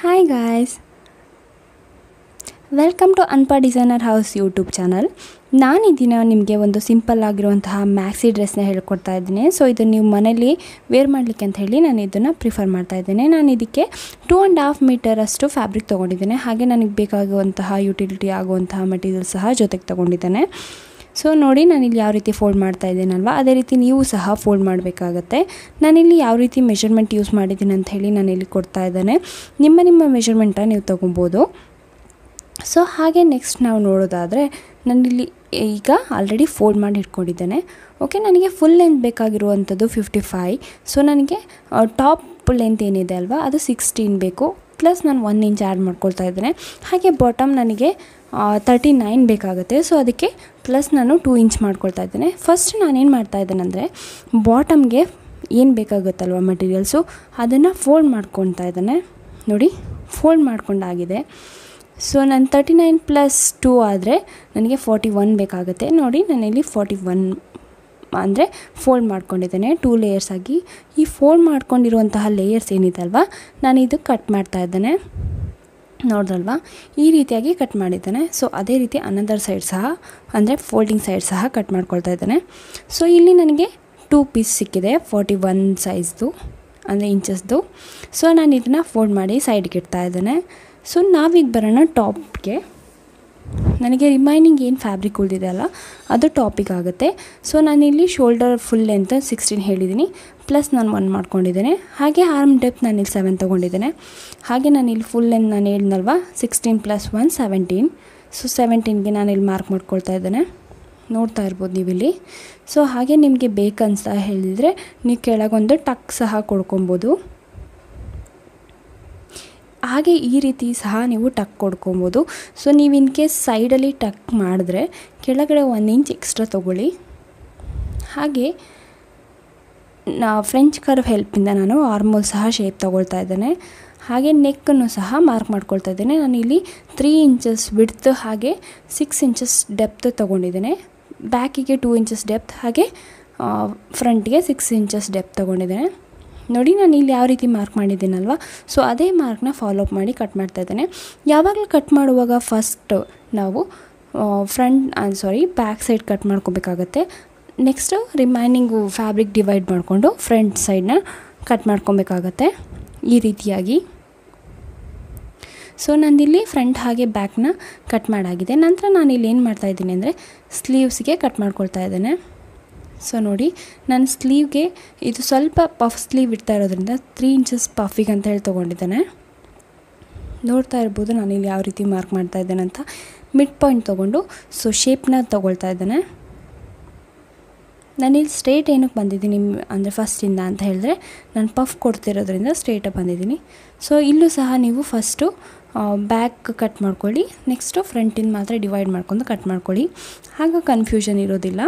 Hi guys welcome to ಅನ್ಪ designer house YouTube channel ನಾನು ಈ ದಿನ ನಿಮಗೆ ಒಂದು ಸಿಂಪಲ್ ಆಗಿರುವಂತಹ ಮ್ಯಾಕ್ಸಿ ಡ್ರೆಸ್ನ ಹೇಳ್ಕೊಡ್ತಾ ಇದ್ದೀನಿ. ಸೊ ಇದನ್ನು ನೀವು ಮನೇಲಿ ವೇರ್ ಮಾಡಲಿಕ್ಕೆ ಅಂತ ಹೇಳಿ ನಾನು ಇದನ್ನು ಪ್ರಿಫರ್ ಮಾಡ್ತಾ ಇದ್ದೇನೆ. ನಾನು ಇದಕ್ಕೆ ಟೂ ಆ್ಯಂಡ್ ಹಾಫ್ ಮೀಟರ್ ಅಷ್ಟು ಫ್ಯಾಬ್ರಿಕ್ ತೊಗೊಂಡಿದ್ದೇನೆ. ಹಾಗೆ ನನಗೆ ಬೇಕಾಗುವಂತಹ ಯುಟಿಲಿಟಿ ಆಗುವಂತಹ ಮೆಟೀರಿಯಲ್ ಸಹ ಜೊತೆಗೆ ತೊಗೊಂಡಿದ್ದೇನೆ. ಸೊ ನೋಡಿ ನಾನಿಲ್ಲಿ ಯಾವ ರೀತಿ ಫೋಲ್ಡ್ ಮಾಡ್ತಾ ಇದ್ದೇನಲ್ವ? ಅದೇ ರೀತಿ ನೀವು ಸಹ ಫೋಲ್ಡ್ ಮಾಡಬೇಕಾಗತ್ತೆ. ನಾನಿಲ್ಲಿ ಯಾವ ರೀತಿ ಮೆಷರ್ಮೆಂಟ್ ಯೂಸ್ ಮಾಡಿದ್ದೀನಿ ಅಂತ ಹೇಳಿ ನಾನಿಲ್ಲಿ ಕೊಡ್ತಾ ಇದ್ದೇನೆ. ನಿಮ್ಮ ನಿಮ್ಮ ಮೆಷರ್ಮೆಂಟ ನೀವು ತೊಗೊಬೋದು. ಸೊ ಹಾಗೆ ನೆಕ್ಸ್ಟ್ ನಾವು ನೋಡೋದಾದರೆ ನಾನಿಲ್ಲಿ ಈಗ ಆಲ್ರೆಡಿ ಫೋಲ್ಡ್ ಮಾಡಿ ಇಟ್ಕೊಂಡಿದ್ದೇನೆ. ಓಕೆ ನನಗೆ ಫುಲ್ ಲೆಂತ್ ಬೇಕಾಗಿರುವಂಥದ್ದು ಫಿಫ್ಟಿ ಫೈ ಸೊ ನನಗೆ ಟಾಪ್ ಲೆಂತ್ ಏನಿದೆ ಅಲ್ವಾ? ಅದು ಸಿಕ್ಸ್ಟೀನ್ ಬೇಕು. ಪ್ಲಸ್ ನಾನು ಒನ್ ಇಂಚ್ ಆ್ಯಡ್ ಮಾಡ್ಕೊಳ್ತಾ ಇದ್ದೇನೆ. ಹಾಗೆ ಬಾಟಮ್ ನನಗೆ ತರ್ಟಿ ನೈನ್ ಬೇಕಾಗುತ್ತೆ. ಸೊ ಅದಕ್ಕೆ ಪ್ಲಸ್ ನಾನು ಟೂ ಇಂಚ್ ಮಾಡ್ಕೊಳ್ತಾ ಇದ್ದೇನೆ. ಫಸ್ಟ್ ನಾನೇನು ಮಾಡ್ತಾ ಇದ್ದೇನೆ ಅಂದರೆ ಬಾಟಮ್ಗೆ ಏನು ಬೇಕಾಗುತ್ತಲ್ವ ಮಟೀರಿಯಲ್ಸು ಅದನ್ನು ಫೋಲ್ಡ್ ಮಾಡ್ಕೊತಾ ಇದ್ದೇನೆ. ನೋಡಿ ಫೋಲ್ಡ್ ಮಾಡ್ಕೊಂಡಾಗಿದೆ ಸೊ ನಾನು ತರ್ಟಿ ನೈನ್ ಪ್ಲಸ್ ಟೂ ಆದರೆ ನನಗೆ ಫಾರ್ಟಿ ಒನ್ ಬೇಕಾಗುತ್ತೆ. ನೋಡಿ, ನಾನಿಲ್ಲಿ ಫೋರ್ಟಿ ಒನ್ ಅಂದರೆ ಫೋಲ್ಡ್ ಮಾಡ್ಕೊಂಡಿದ್ದೇನೆ. ಟೂ ಲೇಯರ್ಸ್ ಆಗಿ. ಈ ಫೋಲ್ಡ್ ಮಾಡ್ಕೊಂಡಿರುವಂತಹ ಲೇಯರ್ಸ್ ಏನಿದೆ ಅಲ್ವಾ ನಾನು ಇದು ಕಟ್ ಮಾಡ್ತಾ ಇದ್ದೇನೆ. ನೋಡ್ರಲ್ವಾ ಈ ರೀತಿಯಾಗಿ ಕಟ್ ಮಾಡಿದ್ದೇನೆ. ಸೊ ಅದೇ ರೀತಿ ಅನದರ್ ಸೈಡ್ ಸಹ, ಅಂದರೆ ಫೋಲ್ಡಿಂಗ್ ಸೈಡ್ ಸಹ ಕಟ್ ಮಾಡ್ಕೊಳ್ತಾ ಇದ್ದಾನೆ. ಸೊ ಇಲ್ಲಿ ನನಗೆ ಟೂ ಪೀಸ್ ಸಿಕ್ಕಿದೆ ಫೋರ್ಟಿ ಒನ್ ಸೈಜ್ದು ಅಂದರೆ ಇಂಚಸ್ದು ಸೊ ನಾನು ಇದನ್ನು ಫೋಲ್ಡ್ ಮಾಡಿ ಸೈಡ್ಗೆ ಇಡ್ತಾ ಇದ್ದೇನೆ. ಸೊ ನಾವೀಗ ಬರೋಣ ಟಾಪ್ಗೆ ನನಗೆ ರಿಮೈನಿಂಗ್ ಏನು ಫ್ಯಾಬ್ರಿಕ್ ಉಳಿದಿದೆ ಅಲ್ಲ, ಅದು ಟಾಪಿಕ್ ಆಗುತ್ತೆ. ಸೊ ನಾನಿಲ್ಲಿ ಶೋಲ್ಡರ್ ಫುಲ್ ಲೆಂತ್ ಸಿಕ್ಸ್ಟೀನ್ ಹೇಳಿದ್ದೀನಿ ಪ್ಲಸ್ ನಾನು ಒನ್ ಮಾಡ್ಕೊಂಡಿದ್ದೇನೆ. ಹಾಗೆ ಆರ್ಮ್ ಡೆಪ್ ನಾನಿಲ್ಲಿ ಸೆವೆನ್ ತೊಗೊಂಡಿದ್ದೇನೆ. ಹಾಗೆ ನಾನಿಲ್ಲಿ ಫುಲ್ ಲೆಂತ್ ನಾನು ಹೇಳಿದ್ನಲ್ವ sixteen plus one seventeen so ಸೆವೆಂಟೀನ್ಗೆ ನಾನಿಲ್ಲಿ ಮಾರ್ಕ್ ಮಾಡ್ಕೊಳ್ತಾ ಇದ್ದೇನೆ. ನೋಡ್ತಾ ಇರ್ಬೋದು ನೀವಿಲ್ಲಿ ಸೊ ಹಾಗೆ ನಿಮಗೆ ಬೇಕಂತ ಹೇಳಿದರೆ, ನೀವು ಕೆಳಗೊಂದು ಟಕ್ ಸಹ ಕೊಡ್ಕೊಬೋದು. ಹಾಗೆ ಈ ರೀತಿ ಸಹ ನೀವು ಟಕ್ ಕೊಡ್ಕೊಬೋದು. ಸೊ ನೀವು ಇನ್ ಕೇಸ್ ಸೈಡಲ್ಲಿ ಟಕ್ ಮಾಡಿದ್ರೆ ಕೆಳಗಡೆ ಒಂದು ಇಂಚ್ ಎಕ್ಸ್ಟ್ರಾ ತೊಗೊಳ್ಳಿ. ಹಾಗೆ ನಾ ಫ್ರೆಂಚ್ ಕರ್ವ್ ಹೆಲ್ಪಿಂದ ನಾನು ಆರ್ಮೋಲ್ ಸಹ ಶೇಪ್ ತೊಗೊಳ್ತಾ ಇದ್ದೇನೆ. ಹಾಗೆ ನೆಕ್ಕನ್ನು ಸಹ ಮಾರ್ಕ್ ಮಾಡ್ಕೊಳ್ತಾ ಇದ್ದೇನೆ. ನಾನು ಇಲ್ಲಿ ತ್ರೀ ಇಂಚಸ್ ವಿಡ್ತ್ ಹಾಗೆ ಸಿಕ್ಸ್ ಇಂಚಸ್ ಡೆಪ್ತ್ ತೊಗೊಂಡಿದ್ದೇನೆ. ಬ್ಯಾಕಿಗೆ ಟೂ ಇಂಚಸ್ ಡೆಪ್ತ್ ಹಾಗೆ ಫ್ರಂಟ್ಗೆ ಸಿಕ್ಸ್ ಇಂಚಸ್ ಡೆಪ್ತ್ ತೊಗೊಂಡಿದ್ದೇನೆ. ನೋಡಿ, ನಾನು ಇಲ್ಲಿ ಯಾವ ರೀತಿ ಮಾರ್ಕ್ ಮಾಡಿದ್ದೀನಲ್ವ? ಸೊ ಅದೇ ಮಾರ್ಕ್ನ ಫಾಲೋಅಪ್ ಮಾಡಿ ಕಟ್ ಮಾಡ್ತಾ ಇದ್ದೇನೆ. ಯಾವಾಗಲೂ ಕಟ್ ಮಾಡುವಾಗ ಫಸ್ಟ್ ನಾವು front sorry back side cut ಮಾಡ್ಕೋಬೇಕಾಗತ್ತೆ. ನೆಕ್ಸ್ಟು ರಿಮೈನಿಂಗು ಫ್ಯಾಬ್ರಿಕ್ ಡಿವೈಡ್ ಮಾಡಿಕೊಂಡು ಫ್ರಂಟ್ ಸೈಡ್ನ ಕಟ್ ಮಾಡ್ಕೊಬೇಕಾಗತ್ತೆ. ಈ ರೀತಿಯಾಗಿ. ಸೊ ನಂದಿಲ್ಲಿ ಫ್ರಂಟ್ ಹಾಗೆ ಬ್ಯಾಕ್ನ ಕಟ್ ಮಾಡಾಗಿದೆ. ನಂತರ ನಾನು ಇಲ್ಲಿ ಏನು ಮಾಡ್ತಾಯಿದ್ದೀನಿ ಅಂದರೆ ಸ್ಲೀವ್ಸ್ಗೆ ಕಟ್ ಮಾಡ್ಕೊಳ್ತಾ ಇದ್ದೇನೆ. ಸೊ ನೋಡಿ ನನ್ನ ಸ್ಲೀವ್ಗೆ ಇದು ಸ್ವಲ್ಪ ಪಫ್ ಸ್ಲೀವ್ ಇಡ್ತಾ ಇರೋದ್ರಿಂದ ತ್ರೀ ಇಂಚಸ್ ಪಫಿಗೆ ಅಂತ ಹೇಳಿ ತೊಗೊಂಡಿದ್ದೇನೆ. ನೋಡ್ತಾ ಇರ್ಬೋದು ನಾನಿಲ್ಲಿ ಯಾವ ರೀತಿ ಮಾರ್ಕ್ ಮಾಡ್ತಾ ಇದ್ದೇನೆ ಅಂತ. ಮಿಡ್ ಪಾಯಿಂಟ್ ತೊಗೊಂಡು ಸೊ ಶೇಪ್ನ ತೊಗೊಳ್ತಾ ಇದ್ದೇನೆ. ನಾನಿಲ್ಲಿ ಸ್ಟ್ರೇಟ್ ಏನಕ್ಕೆ ಬಂದಿದ್ದೀನಿ, ಅಂದರೆ ಫಸ್ಟಿಂದ ಅಂತ ಹೇಳಿದ್ರೆ, ನಾನು ಪಫ್ ಕೊಡ್ತಿರೋದ್ರಿಂದ ಸ್ಟ್ರೇಟಾಗಿ ಬಂದಿದ್ದೀನಿ. ಸೊ ಇಲ್ಲೂ ಸಹ ನೀವು ಫಸ್ಟು ಬ್ಯಾಕ್ ಕಟ್ ಮಾಡ್ಕೊಳ್ಳಿ ನೆಕ್ಸ್ಟು ಫ್ರಂಟಿಂದ ಮಾತ್ರ ಡಿವೈಡ್ ಮಾಡ್ಕೊಂಡು ಕಟ್ ಮಾಡ್ಕೊಳ್ಳಿ. ಆಗ ಕನ್ಫ್ಯೂಷನ್ ಇರೋದಿಲ್ಲ.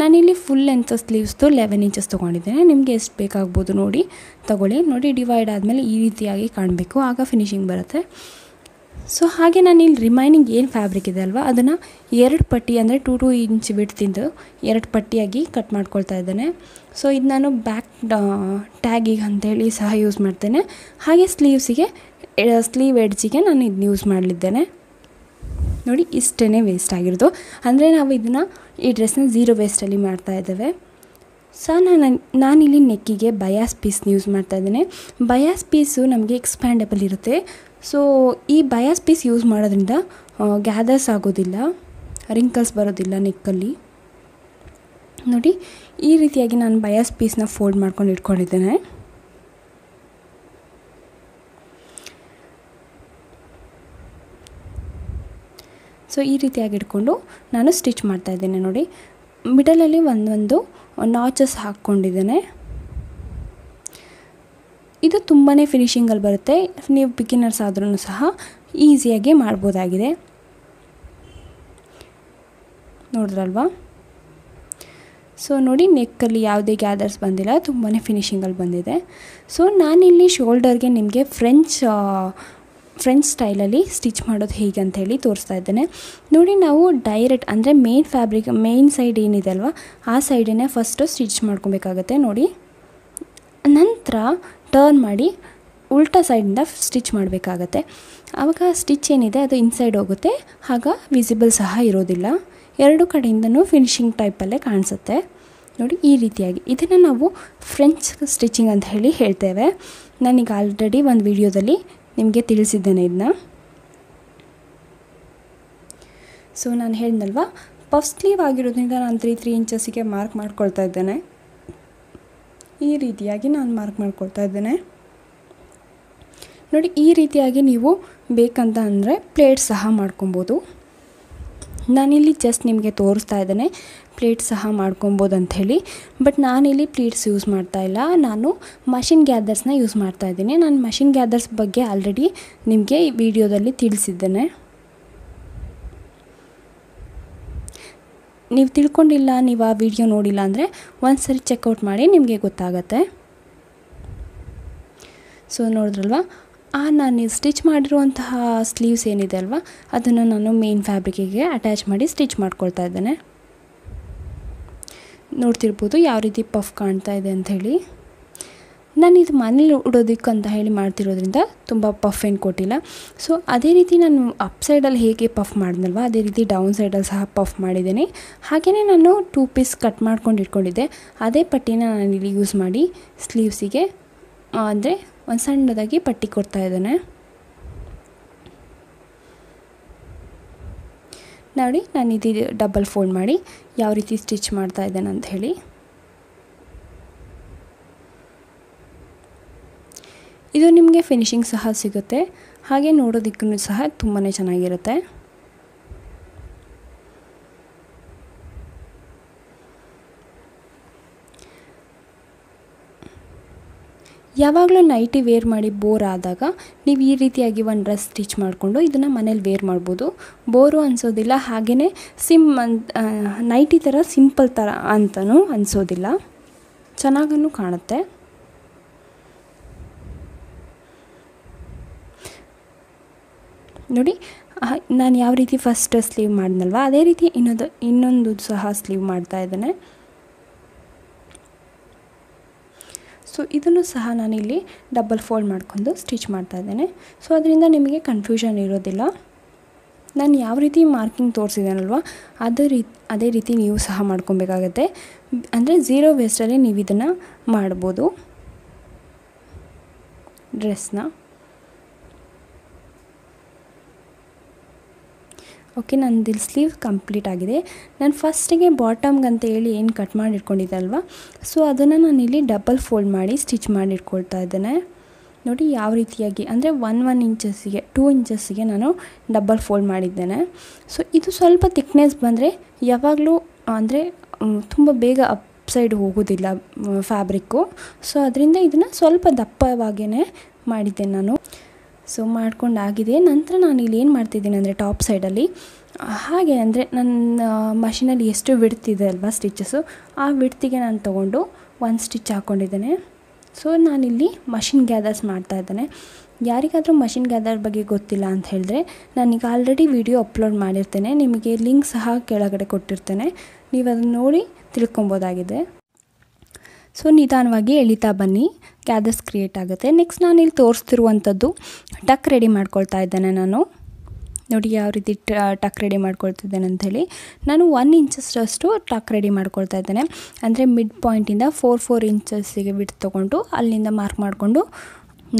ನಾನಿಲ್ಲಿ ಫುಲ್ ಲೆಂತ್ ಸ್ಲೀವ್ಸ್ದು ಲೆವೆನ್ ಇಂಚಸ್ ತೊಗೊಂಡಿದ್ದೇನೆ. ನಿಮಗೆ ಎಷ್ಟು ಬೇಕಾಗ್ಬೋದು ನೋಡಿ, ತಗೊಳ್ಳಿ. ನೋಡಿ ಡಿವೈಡ್ ಆದಮೇಲೆ ಈ ರೀತಿಯಾಗಿ ಕಾಣಬೇಕು. ಆಗ ಫಿನಿಶಿಂಗ್ ಬರುತ್ತೆ. ಸೊ ಹಾಗೆ ನಾನು ಇಲ್ಲಿ ರಿಮೈನಿಂಗ್ ಏನು ಫ್ಯಾಬ್ರಿಕ್ ಇದೆ ಅಲ್ವಾ, ಅದನ್ನು ಎರಡು ಪಟ್ಟಿ ಅಂದರೆ ಟು ಟು ಇಂಚ್ ಬಿಡ್ತಿದ್ದು ಎರಡು ಪಟ್ಟಿಯಾಗಿ ಕಟ್ ಮಾಡ್ಕೊಳ್ತಾ ಇದ್ದೇನೆ. ಸೊ ಇದು ನಾನು ಬ್ಯಾಕ್ ಟ್ಯಾಗಿಗೆ ಅಂತೇಳಿ ಸಹ ಯೂಸ್ ಮಾಡ್ತೇನೆ. ಹಾಗೆ ಸ್ಲೀವ್ಸಿಗೆ ಸ್ಲೀವ್ ಎಡ್ಜಿಗೆ ನಾನು ಇದನ್ನ ಯೂಸ್ ಮಾಡಲಿದ್ದೇನೆ. ನೋಡಿ ಇಷ್ಟೇ ವೇಸ್ಟ್ ಆಗಿರೋದು. ಅಂದರೆ ನಾವು ಇದನ್ನು ಈ ಡ್ರೆಸ್ನ ಝೀರೋ ವೇಸ್ಟಲ್ಲಿ ಮಾಡ್ತಾ ಇದ್ದೇವೆ. ಸೊ ನಾನು ನಾನಿಲ್ಲಿ ನೆಕ್ಕಿಗೆ ಬಯಾಸ್ ಪೀಸ್ನ ಯೂಸ್ ಮಾಡ್ತಾ ಇದ್ದೇನೆ. ಬಯಾಸ್ ಪೀಸು ನಮಗೆ ಎಕ್ಸ್ಪ್ಯಾಂಡಬಲ್ ಇರುತ್ತೆ. ಸೊ ಈ ಬಯಾಸ್ ಪೀಸ್ ಯೂಸ್ ಮಾಡೋದ್ರಿಂದ ಗ್ಯಾದರ್ಸ್ ಆಗೋದಿಲ್ಲ. ರಿಂಕಲ್ಸ್ ಬರೋದಿಲ್ಲ ನೆಕ್ಕಲ್ಲಿ ನೋಡಿ, ಈ ರೀತಿಯಾಗಿ ನಾನು ಬಯಾಸ್ ಪೀಸ್ನ ಫೋಲ್ಡ್ ಮಾಡ್ಕೊಂಡು ಇಟ್ಕೊಂಡಿದ್ದೇನೆ. ಸೊ ಈ ರೀತಿಯಾಗಿ ಇಟ್ಕೊಂಡು ನಾನು ಸ್ಟಿಚ್ ಮಾಡ್ತಾ ಇದ್ದೇನೆ ನೋಡಿ. ಮಿಡಲಲ್ಲಿ ಒಂದೊಂದು ನಾಚಸ್ ಹಾಕ್ಕೊಂಡಿದ್ದೇನೆ. ಇದು ತುಂಬಾ ಫಿನಿಶಿಂಗಲ್ಲಿ ಬರುತ್ತೆ. ನೀವು ಬಿಗಿನರ್ಸ್ ಆದ್ರೂ ಸಹ ಈಸಿಯಾಗಿ ಮಾಡ್ಬೋದಾಗಿದೆ. ನೋಡಿದ್ರಲ್ವಾ? ಸೊ ನೋಡಿ ನೆಕ್ಕಲ್ಲಿ ಯಾವುದೇ ಗ್ಯಾದರ್ಸ್ ಬಂದಿಲ್ಲ. ತುಂಬಾ ಫಿನಿಶಿಂಗಲ್ಲಿ ಬಂದಿದೆ. ಸೊ ನಾನಿಲ್ಲಿ ಶೋಲ್ಡರ್ಗೆ ನಿಮಗೆ ಫ್ರೆಂಚ್ ಫ್ರೆಂಚ್ ಸ್ಟೈಲಲ್ಲಿ ಸ್ಟಿಚ್ ಮಾಡೋದು ಹೇಗೆ ಅಂತ ಹೇಳಿ ತೋರಿಸ್ತಾ ಇದ್ದೇನೆ. ನೋಡಿ ನಾವು ಡೈರೆಕ್ಟ್ ಅಂದರೆ ಮೇನ್ ಫ್ಯಾಬ್ರಿಕ್ ಮೇನ್ ಸೈಡ್ ಏನಿದೆ ಅಲ್ವಾ, ಆ ಸೈಡನ್ನೇ ಫಸ್ಟು ಸ್ಟಿಚ್ ಮಾಡ್ಕೊಬೇಕಾಗತ್ತೆ. ನೋಡಿ, ನಂತರ ಟರ್ನ್ ಮಾಡಿ ಉಲ್ಟಾ ಸೈಡಿಂದ ಸ್ಟಿಚ್ ಮಾಡಬೇಕಾಗತ್ತೆ. ಆವಾಗ ಸ್ಟಿಚ್ ಏನಿದೆ ಅದು ಇನ್ಸೈಡ್ ಹೋಗುತ್ತೆ, ಆಗ ವಿಸಿಬಲ್ ಸಹ ಇರೋದಿಲ್ಲ. ಎರಡು ಕಡೆಯಿಂದನೂ ಫಿನಿಶಿಂಗ್ ಟೈಪಲ್ಲೇ ಕಾಣಿಸುತ್ತೆ. ನೋಡಿ, ಈ ರೀತಿಯಾಗಿ. ಇದನ್ನು ನಾವು ಫ್ರೆಂಚ್ ಸ್ಟಿಚಿಂಗ್ ಅಂತ ಹೇಳಿ ಹೇಳ್ತೇವೆ. ನಾನೀಗ ಆಲ್ರೆಡಿ ಒಂದು ವಿಡಿಯೋದಲ್ಲಿ ನಿಮಗೆ ತಿಳಿಸಿದ್ದೇನೆ ಇದನ್ನ ಸೊ ನಾನು ಹೇಳಿದ್ನಲ್ವ ಪಫ್ ಸ್ಲೀವ್ ಆಗಿರೋದ್ರಿಂದ ನಾನು ತ್ರೀ ತ್ರೀ ಇಂಚಸ್ಸಿಗೆ ಮಾರ್ಕ್ ಮಾಡ್ಕೊಳ್ತಾ ಇದ್ದೇನೆ. ಈ ರೀತಿಯಾಗಿ ನಾನು ಮಾರ್ಕ್ ಮಾಡ್ಕೊಳ್ತಾ ಇದ್ದೇನೆ. ನೋಡಿ, ಈ ರೀತಿಯಾಗಿ ನೀವು ಬೇಕಂತ ಅಂದರೆ ಪ್ಲೇಟ್ ಸಹ ಮಾಡ್ಕೊಬೋದು. ನಾನಿಲ್ಲಿ ಜಸ್ಟ್ ನಿಮಗೆ ತೋರಿಸ್ತಾ ಇದ್ದೇನೆ. ಪ್ಲೇಟ್ ಸಹ ಮಾಡ್ಕೊಬೋದು ಅಂಥೇಳಿ ಬಟ್ ನಾನಿಲ್ಲಿ ಪ್ಲೇಟ್ಸ್ ಯೂಸ್ ಮಾಡ್ತಾ ಇಲ್ಲ. ನಾನು ಮಷಿನ್ ಗ್ಯಾದರ್ಸ್ನ ಯೂಸ್ ಮಾಡ್ತಾ ಇದ್ದೀನಿ. ನಾನು ಮಷಿನ್ ಗ್ಯಾದರ್ಸ್ ಬಗ್ಗೆ ಆಲ್ರೆಡಿ ನಿಮಗೆ ಈ ವಿಡಿಯೋದಲ್ಲಿ ತಿಳಿಸಿದ್ದೇನೆ. ನೀವು ತಿಳ್ಕೊಂಡಿಲ್ಲ, ನೀವು ಆ ವಿಡಿಯೋ ನೋಡಿಲ್ಲ ಅಂದರೆ ಒಂದು ಸರಿ ಚೆಕ್ಔಟ್ ಮಾಡಿ ನಿಮಗೆ ಗೊತ್ತಾಗತ್ತೆ. ಸೊ ನೋಡಿದ್ರಲ್ವ? ಆ, ನಾನು ಸ್ಟಿಚ್ ಮಾಡಿರುವಂತಹ ಸ್ಲೀವ್ಸ್ ಏನಿದೆ ಅಲ್ವಾ, ಅದನ್ನು ನಾನು ಮೇನ್ ಫ್ಯಾಬ್ರಿಕಿಗೆ ಅಟ್ಯಾಚ್ ಮಾಡಿ ಸ್ಟಿಚ್ ಮಾಡ್ಕೊಳ್ತಾ ಇದ್ದೇನೆ. ನೋಡ್ತಿರ್ಬೋದು ಯಾವ ರೀತಿ ಪಫ್ ಕಾಣ್ತಾ ಇದೆ ಅಂಥೇಳಿ ನಾನು ಇದು ಮನೇಲಿ ಉಡೋದಕ್ಕಂತ ಹೇಳಿ ಮಾಡ್ತಿರೋದ್ರಿಂದ ತುಂಬ ಪಫ್ ಏನು ಕೊಟ್ಟಿಲ್ಲ. ಸೊ ಅದೇ ರೀತಿ ನಾನು ಅಪ್ ಸೈಡಲ್ಲಿ ಹೇಗೆ ಪಫ್ ಮಾಡಿದ್ನಲ್ವ ಅದೇ ರೀತಿ ಡೌನ್ ಸೈಡಲ್ಲಿ ಸಹ ಪಫ್ ಮಾಡಿದ್ದೀನಿ. ಹಾಗೆಯೇ ನಾನು ಟೂ ಪೀಸ್ ಕಟ್ ಮಾಡ್ಕೊಂಡು ಇಟ್ಕೊಂಡಿದ್ದೆ. ಅದೇ ಪಟ್ಟಿನ ಇಲ್ಲಿ ಯೂಸ್ ಮಾಡಿ ಸ್ಲೀವ್ಸಿಗೆ ಅಂದರೆ ಒಂದು ಸಣ್ಣದಾಗಿ ಪಟ್ಟಿ ಕೊಡ್ತಾ ಇದ್ದಾನೆ. ನೋಡಿ, ನಾನು ಇದು ಡಬಲ್ ಫೋಲ್ಡ್ ಮಾಡಿ ಯಾವ ರೀತಿ ಸ್ಟಿಚ್ ಮಾಡ್ತಾ ಇದ್ದೇನೆ ಅಂತ ಹೇಳಿ. ಇದು ನಿಮಗೆ ಫಿನಿಶಿಂಗ್ ಸಹ ಸಿಗುತ್ತೆ. ಹಾಗೆ ನೋಡೋದಕ್ಕೂ ಸಹ ತುಂಬಾ ಚೆನ್ನಾಗಿರುತ್ತೆ. ಯಾವಾಗಲೂ ನೈಟಿ ವೇರ್ ಮಾಡಿ ಬೋರ್ ಆದಾಗ ನೀವು ಈ ರೀತಿಯಾಗಿ ಒಂದು ಡ್ರೆಸ್ ಸ್ಟಿಚ್ ಮಾಡಿಕೊಂಡು ಇದನ್ನು ಮನೇಲಿ ವೇರ್ ಮಾಡ್ಬೋದು. ಬೋರು ಅನಿಸೋದಿಲ್ಲ ಹಾಗೆಯೇ ಸಿಮ್ ನೈಟಿ ಥರ ಸಿಂಪಲ್ ಥರ ಅಂತಲೂ ಅನಿಸೋದಿಲ್ಲ. ಚೆನ್ನಾಗೂ ಕಾಣುತ್ತೆ. ನೋಡಿ ನಾನು ಯಾವ ರೀತಿ ಫಸ್ಟ್ ಸ್ಲೀವ್ ಮಾಡಿದ್ನಲ್ವ ಅದೇ ರೀತಿ ಇನ್ನೊಂದು ಇನ್ನೊಂದು ಸಹ ಸ್ಲೀವ್ ಮಾಡ್ತಾ ಇದ್ದೇನೆ. ಸೊ ಇದನ್ನು ಸಹ ನಾನಿಲ್ಲಿ ಡಬಲ್ ಫೋಲ್ಡ್ ಮಾಡ್ಕೊಂಡು ಸ್ಟಿಚ್ ಮಾಡ್ತಾ ಇದ್ದೇನೆ. ಸೊ ಅದರಿಂದ ನಿಮಗೆ ಕನ್ಫ್ಯೂಷನ್ ಇರೋದಿಲ್ಲ. ನಾನು ಯಾವ ರೀತಿ ಮಾರ್ಕಿಂಗ್ ತೋರಿಸಿದ್ದೇನಲ್ವ ಅದೇ ರೀತಿ ಅದೇ ರೀತಿ ನೀವು ಸಹ ಮಾಡ್ಕೊಬೇಕಾಗತ್ತೆ. ಅಂದರೆ ಝೀರೋ ವೇಸ್ಟಲ್ಲಿ ನೀವು ಇದನ್ನು ಮಾಡ್ಬೋದು. ಡ್ರೆಸ್ನ ಓಕೆ ನಂದು ಇಲ್ಲಿ ಸ್ಲೀವ್ ಕಂಪ್ಲೀಟ್ ಆಗಿದೆ. ನಾನು ಫಸ್ಟಿಗೆ ಬಾಟಮ್ಗೆ ಅಂತ ಹೇಳಿ ಏನು ಕಟ್ ಮಾಡಿ ಇಟ್ಕೊಂಡಿದ್ದೆ ಅಲ್ವಾ? ಸೊ, ಅದನ್ನು ನಾನಿಲ್ಲಿ ಡಬಲ್ ಫೋಲ್ಡ್ ಮಾಡಿ ಸ್ಟಿಚ್ ಮಾಡಿ ಇಟ್ಕೊಳ್ತಾ ಇದ್ದೇನೆ. ನೋಡಿ ಯಾವ ರೀತಿಯಾಗಿ, ಅಂದರೆ ಒನ್ ಒನ್ ಇಂಚಸ್ಸಿಗೆ, ಟೂ ಇಂಚಸ್ಸಿಗೆ ನಾನು ಡಬಲ್ ಫೋಲ್ಡ್ ಮಾಡಿದ್ದೇನೆ. ಸೊ, ಇದು ಸ್ವಲ್ಪ ತಿಕ್ನೆಸ್ ಬಂದರೆ ಯಾವಾಗಲೂ, ಅಂದರೆ ತುಂಬ ಬೇಗ ಅಪ್ ಸೈಡ್ ಹೋಗೋದಿಲ್ಲ ಫ್ಯಾಬ್ರಿಕ್ಕು. ಸೊ, ಅದರಿಂದ ಇದನ್ನು ಸ್ವಲ್ಪ ದಪ್ಪವಾಗೇ ಮಾಡಿದ್ದೆ ನಾನು. ಸೊ ಮಾಡ್ಕೊಂಡು ಆಗಿದೆ ನಂತರ ನಾನು ಇಲ್ಲಿ ಏನು ಮಾಡ್ತಿದ್ದೀನಿ ಅಂದರೆ ಟಾಪ್ ಸೈಡಲ್ಲಿ ಹಾಗೆ ಅಂದರೆ ನನ್ನ ಮಷಿನಲ್ಲಿ ಎಷ್ಟು ವಿಡ್ತಿದೆ ಅಲ್ವಾ ಸ್ಟಿಚಸ್ಸು ಆ ವಿಡ್ತಿಗೆ ನಾನು ತೊಗೊಂಡು ಒಂದು ಸ್ಟಿಚ್ ಹಾಕ್ಕೊಂಡಿದ್ದೇನೆ ಸೊ ನಾನಿಲ್ಲಿ ಮಷಿನ್ ಗ್ಯಾದರ್ಸ್ ಮಾಡ್ತಾ ಇದ್ದೇನೆ. ಯಾರಿಗಾದರೂ ಮಷಿನ್ ಗ್ಯಾದರ್ ಬಗ್ಗೆ ಗೊತ್ತಿಲ್ಲ ಅಂತ ಹೇಳಿದ್ರೆ, ನಾನೀಗ ಆಲ್ರೆಡಿ ವಿಡಿಯೋ ಅಪ್ಲೋಡ್ ಮಾಡಿರ್ತೇನೆ. ನಿಮಗೆ ಲಿಂಕ್ ಸಹ ಕೆಳಗಡೆ ಕೊಟ್ಟಿರ್ತೇನೆ. ನೀವು ಅದನ್ನು ನೋಡಿ ತಿಳ್ಕೊಬೋದಾಗಿದೆ. ಸೊ ನಿಧಾನವಾಗಿ ಎಳಿತಾ ಬನ್ನಿ. ಗ್ಯಾದರ್ಸ್ ಕ್ರಿಯೇಟ್ ಆಗುತ್ತೆ. ನೆಕ್ಸ್ಟ್ ನಾನು ಇಲ್ಲಿ ತೋರಿಸ್ತಿರುವಂಥದ್ದು ಟಕ್ ರೆಡಿ ಮಾಡ್ಕೊಳ್ತಾ ಇದ್ದೇನೆ ನಾನು. ನೋಡಿ ಯಾವ ರೀತಿ ಟಕ್ ರೆಡಿ ಮಾಡ್ಕೊಳ್ತಿದ್ದೇನೆ ಅಂಥೇಳಿ. ನಾನು ಒನ್ ಇಂಚಸ್ಟಷ್ಟು ಟಕ್ ರೆಡಿ ಮಾಡ್ಕೊಳ್ತಾ ಇದ್ದೇನೆ. ಅಂದರೆ ಮಿಡ್ ಪಾಯಿಂಟಿಂದ ಫೋರ್ ಫೋರ್ ಇಂಚಸ್ಸಿಗೆ ಬಿಟ್ಟು ತೊಗೊಂಡು ಅಲ್ಲಿಂದ ಮಾರ್ಕ್ ಮಾಡಿಕೊಂಡು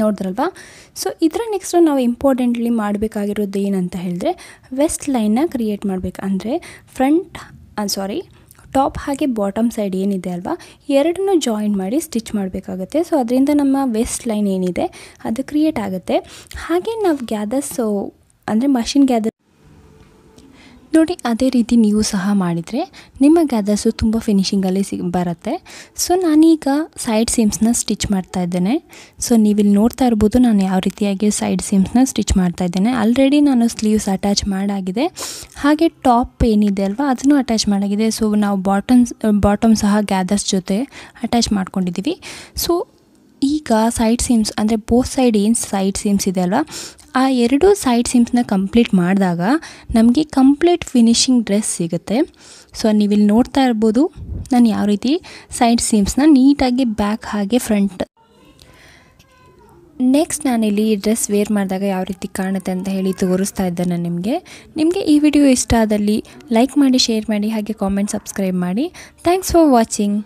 ನೋಡಿದ್ರಲ್ವಾ? ಸೊ ಇದರ ನೆಕ್ಸ್ಟು ನಾವು ಇಂಪಾರ್ಟೆಂಟ್ಲಿ ಮಾಡಬೇಕಾಗಿರೋದು ಏನಂತ ಹೇಳಿದ್ರೆ ವೆಸ್ಟ್ ಲೈನ್ನ ಕ್ರಿಯೇಟ್ ಮಾಡಬೇಕು. ಅಂದರೆ ಫ್ರಂಟ್ ಸಾರಿ ಟಾಪ್ ಹಾಗೆ ಬಾಟಮ್ ಸೈಡ್ ಏನಿದೆ ಅಲ್ವಾ, ಎರಡನ್ನೂ ಜಾಯಿನ್ ಮಾಡಿ ಸ್ಟಿಚ್ ಮಾಡಬೇಕಾಗುತ್ತೆ. ಸೊ ಅದರಿಂದ ನಮ್ಮ ವೆಸ್ಟ್ ಲೈನ್ ಏನಿದೆ, ಅದು ಕ್ರಿಯೇಟ್ ಆಗುತ್ತೆ. ಹಾಗೆ ನಾವು ಗ್ಯಾದರ್ಸ್, ಅಂದರೆ ಮಷಿನ್ ಗ್ಯಾದರ್ ನೋಡಿ, ಅದೇ ರೀತಿ ನೀವು ಸಹ ಮಾಡಿದರೆ ನಿಮ್ಮ ಗ್ಯಾದರ್ಸು ತುಂಬ ಫಿನಿಷಿಂಗಲ್ಲಿ ಸಿ ಬರುತ್ತೆ. ಸೊ ನಾನೀಗ ಸೈಡ್ ಸೀಮ್ಸ್ನ ಸ್ಟಿಚ್ ಮಾಡ್ತಾ ಇದ್ದೇನೆ. ಸೊ ನೀವಿಲ್ಲಿ ನೋಡ್ತಾ ಇರ್ಬೋದು, ನಾನು ಯಾವ ರೀತಿಯಾಗಿ ಸೈಡ್ ಸೀಮ್ಸ್ನ ಸ್ಟಿಚ್ ಮಾಡ್ತಾ ಇದ್ದೇನೆ. ಆಲ್ರೆಡಿ ನಾನು ಸ್ಲೀವ್ಸ್ ಅಟ್ಯಾಚ್ ಮಾಡಾಗಿದೆ. ಹಾಗೆ ಟಾಪ್ ಏನಿದೆ ಅಲ್ವಾ, ಅದನ್ನು ಅಟ್ಯಾಚ್ ಮಾಡಾಗಿದೆ. ಸೊ ನಾವು ಬಾಟಮ್ಸ್ ಬಾಟಮ್ ಸಹ ಗ್ಯಾದರ್ಸ್ ಜೊತೆ ಅಟ್ಯಾಚ್ ಮಾಡ್ಕೊಂಡಿದ್ದೀವಿ. ಸೊ ಈಗ ಸೈಡ್ ಸೀಮ್ಸ್ ಅಂದರೆ ಬೋತ್ ಸೈಡ್ ಏನು ಸೈಡ್ ಸೀಮ್ಸ್ ಇದೆ ಅಲ್ವಾ? ಆ ಎರಡು ಸೈಡ್ ಸೀಮ್ಸ್ನ ಕಂಪ್ಲೀಟ್ ಮಾಡಿದಾಗ ನಮಗೆ ಕಂಪ್ಲೀಟ್ ಫಿನಿಶಿಂಗ್ ಡ್ರೆಸ್ ಸಿಗುತ್ತೆ. ಸೊ ನೀವಿಲ್ಲಿ ನೋಡ್ತಾ ಇರ್ಬೋದು ನಾನು ಯಾವ ರೀತಿ ಸೈಡ್ ಸೀಮ್ಸ್ನ ನೀಟಾಗಿ ಬ್ಯಾಕ್ ಹಾಗೆ ಫ್ರಂಟ್ ನೆಕ್ಸ್ಟ್ ನಾನಿಲ್ಲಿ ಈ ಡ್ರೆಸ್ ವೇರ್ ಮಾಡಿದಾಗ ಯಾವ ರೀತಿ ಕಾಣುತ್ತೆ ಅಂತ ಹೇಳಿ ತೋರಿಸ್ತಾ ಇದ್ದೆ ನಾನು ನಿಮಗೆ. ನಿಮಗೆ ಈ ವಿಡಿಯೋ ಇಷ್ಟ ಆದಲ್ಲಿ ಲೈಕ್ ಮಾಡಿ ಶೇರ್ ಮಾಡಿ, ಹಾಗೆ ಕಾಮೆಂಟ್ ಸಬ್ಸ್ಕ್ರೈಬ್ ಮಾಡಿ. Thanks for watching